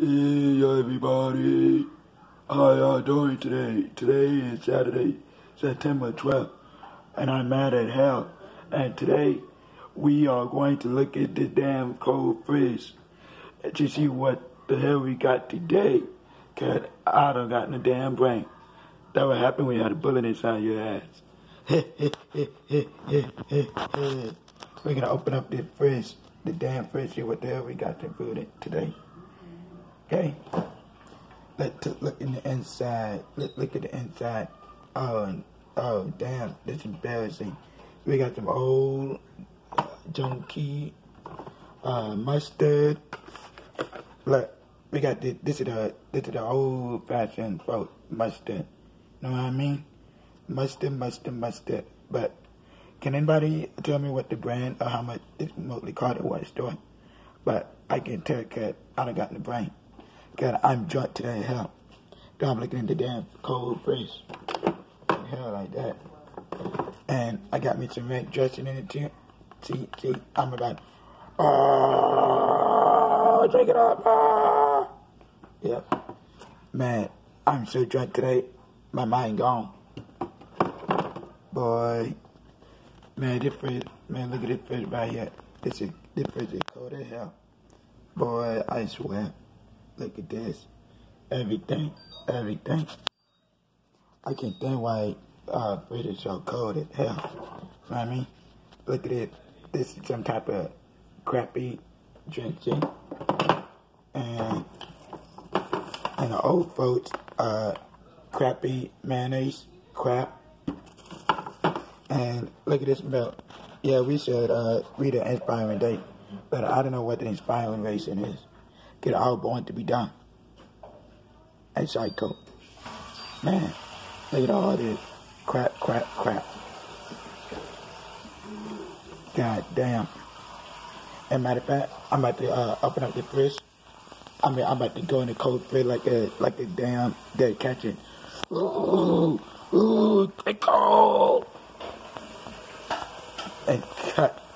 Hey everybody, how y'all doing today? Today is Saturday, September 12th, and I'm mad at hell. And today, we are going to look at the damn cold freeze to see what the hell we got today. Cause I don't got no damn brain. That would happen when you had a bullet inside your ass. We're gonna open up the fridge, the damn fridge, see what the hell we got to food in today. Okay? Let's look in the inside. Let's look at the inside. Oh, oh, damn, that's embarrassing. We got some old uh, junky uh, mustard. Look, we got this. This is the this is the old fashioned folk mustard. Know what I mean? Mustard, mustard, mustard. But can anybody tell me what the brand or how much this mostly Carter was doing? But I can tell that I don't got the brain. God, I'm drunk today, hell. I'm looking in the damn cold face. Hell like that. And I got me some red dressing in it too. See, see, I'm about, oh, drink it up, oh. Yep. Man, I'm so drunk today, my mind gone. Boy, man, this fridge, man, look at this fridge right here. This is, this fridge is cold as hell. Boy, I swear. Look at this. Everything. Everything. I can't think why uh British so cold as hell. You know I mean? Look at it. This is some type of crappy drinking. And and the old folks, uh crappy mayonnaise, crap. And look at this milk. Yeah, we should uh read an inspiring date. But I don't know what the inspiring ration is get all help to be done. Hey, psycho. Man, look at all this crap, crap, crap. God damn. And matter of fact, I'm about to uh, open up the fridge. I mean, I'm about to go in the cold fridge like a like a damn dead catching. Ooh, ooh, take cold. And cut.